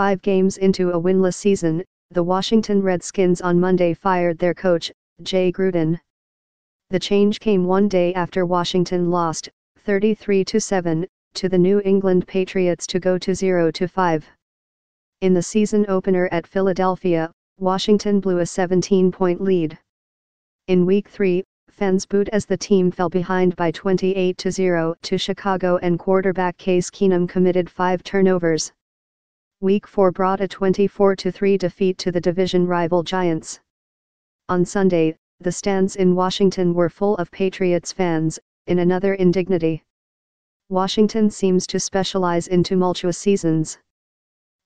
Five games into a winless season, the Washington Redskins on Monday fired their coach, Jay Gruden. The change came one day after Washington lost, 33-7, to the New England Patriots to go to 0-5. In the season opener at Philadelphia, Washington blew a 17-point lead. In Week 3, fans booed as the team fell behind by 28-0 to Chicago and quarterback Case Keenum committed five turnovers. Week 4 brought a 24-3 defeat to the division rival Giants. On Sunday, the stands in Washington were full of Patriots fans, in another indignity. Washington seems to specialize in tumultuous seasons.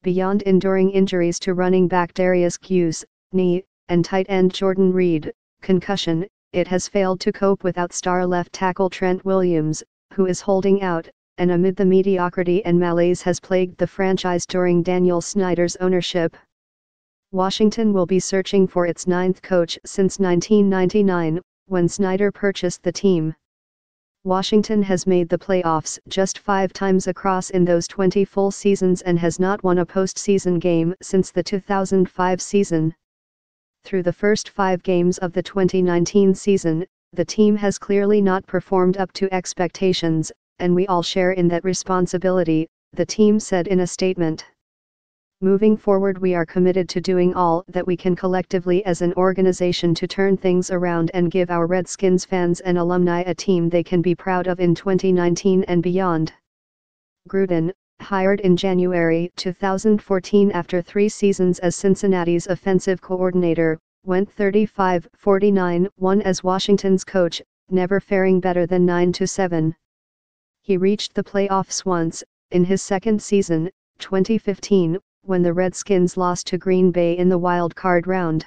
Beyond enduring injuries to running back Derrius Guice, knee, and tight end Jordan Reed, concussion, it has failed to cope without star left tackle Trent Williams, who is holding out, and amid the mediocrity and malaise has plagued the franchise during Daniel Snyder's ownership. Washington will be searching for its ninth coach since 1999, when Snyder purchased the team. Washington has made the playoffs just five times across in those 20 full seasons and has not won a postseason game since the 2005 season. Through the first five games of the 2019 season, the team has clearly not performed up to expectations, and we all share in that responsibility, the team said in a statement. Moving forward, we are committed to doing all that we can collectively as an organization to turn things around and give our Redskins fans and alumni a team they can be proud of in 2019 and beyond. Gruden, hired in January 2014 after three seasons as Cincinnati's offensive coordinator, went 35-49-1 as Washington's coach, never faring better than 9-7. He reached the playoffs once, in his second season, 2015, when the Redskins lost to Green Bay in the wild card round.